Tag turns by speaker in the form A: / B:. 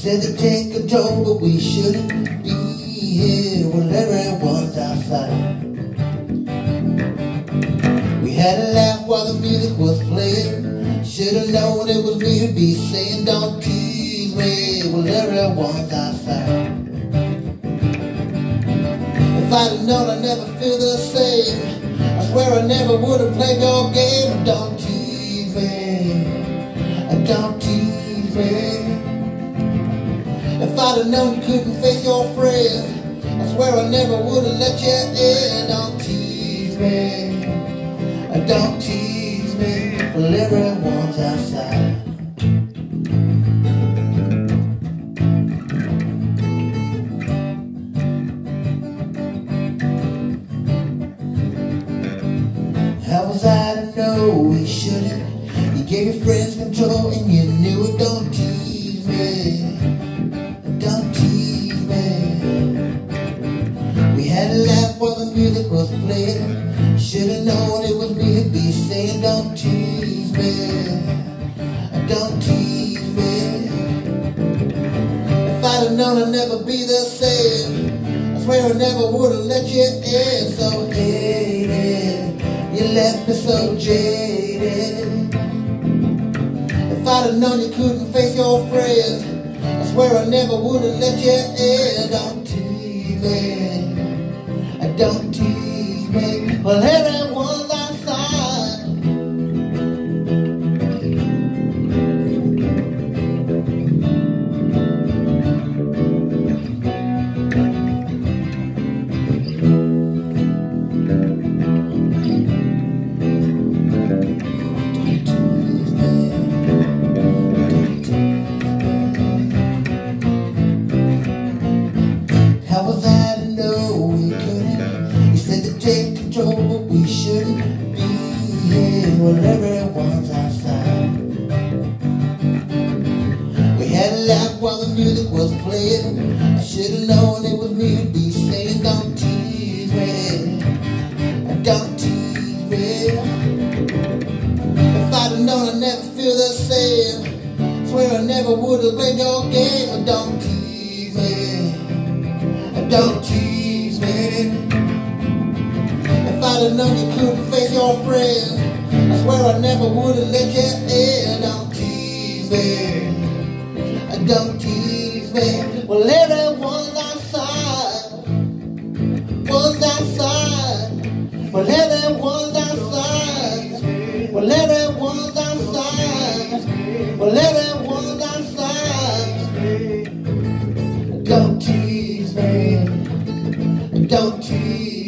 A: Said to take control, but we shouldn't be here. When everyone's the music was playing. Should've known it was me to be saying, Don't tease me when everyone's outside. If I'd have known I'd never feel the same, I swear I never would have played your game. Don't tease me. Don't tease me. If I'd have known you couldn't face your friends, I swear I never would have let you in. Don't tease me. Don't tease me. Well, everyone's outside. How was I to know we shouldn't? You gave your friends control and you knew it. Laugh while the music was playing. Should've known it was me to be saying, Don't tease me. Don't tease me. If I'd have known I'd never be the same, I swear I never would have let you in. So hated, you left me so jaded. If I'd have known you couldn't face your friends, I swear I never would have let you in. Don't we shouldn't be here when everyone's outside. We had a laugh while the music was playing. I should've known it was me to be saying, Don't tease me, don't tease me. If I'd have known I'd never feel the same, swear I never would have played your game. Don't tease me, don't tease I'd have known you couldn't face your friends, I swear I never would have let you in. Don't tease me, uh, don't tease me. Well, everyone's outside, one's outside. Well, everyone's outside. Well, everyone's outside. Well, everyone's outside. Don't tease me. Don't tease